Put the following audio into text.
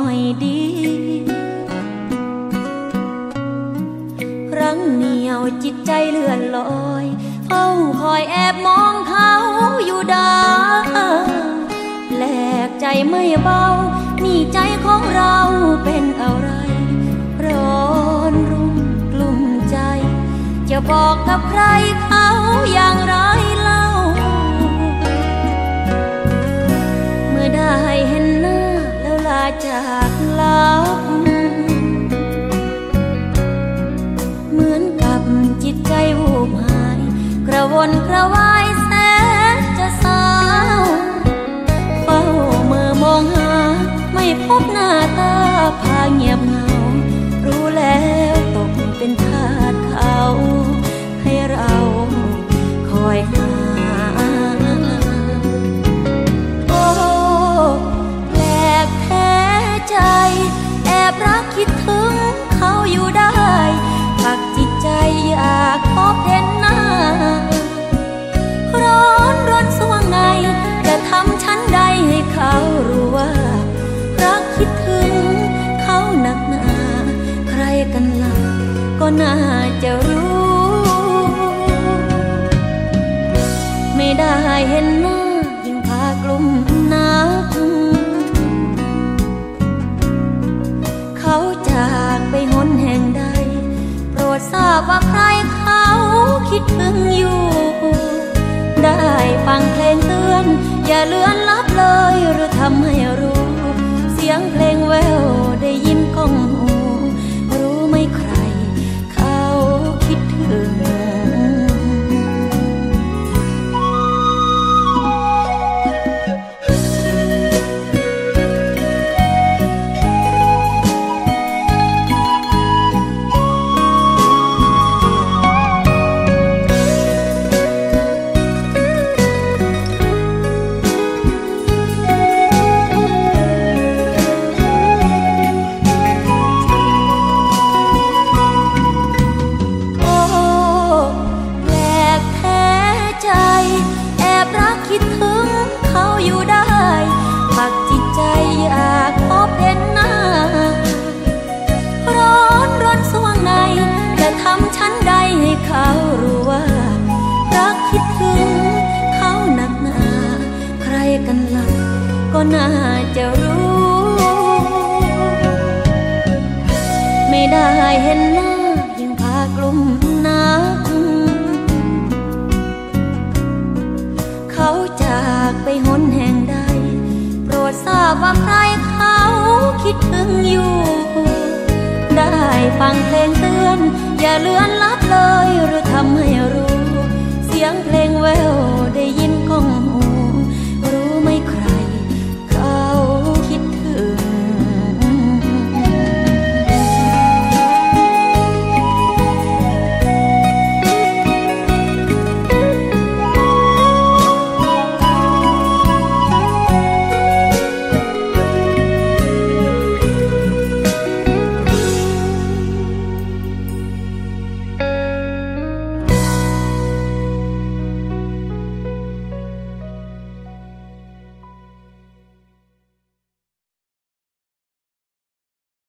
อยดี รังเหนียวจิตใจเลื่อนลอยเฝ้าคอยแอบมองเขาอยู่ดาแปลกใจไม่เบา นี่ใจของเราเป็นอะไรร้อนรุ่มกลุ่มใจ จะบอกกับใคร กลับเหมือนกับจิตใจวูบหาย กระวนกระวาย คิดถึงเขาอยู่ได้พักจิตใจอยากพบเห็นหน้า ร้อนร้อนสว่างในจะทำฉันใดให้เขารู้ว่ารักคิดถึงเขาหนักหนา ใครกันล่ะก็น่าจะรู้ ไม่ได้เห็นหน้า ทราบว่าใครเขาคิดถึงอยู่ ได้ฟังเพลงเตือน อย่าเลือนลับเลยหรือทำให้ายเห็นหน้ายังพากลุ่มนักเขาจากไปหนแห่งใด โปรดทราบว่าใครเขาคิดถึงอยู่ ได้ฟังเพลงเตือน อย่าเลือนลับเลยหรือทำให้